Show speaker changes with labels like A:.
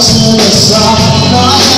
A: to the side.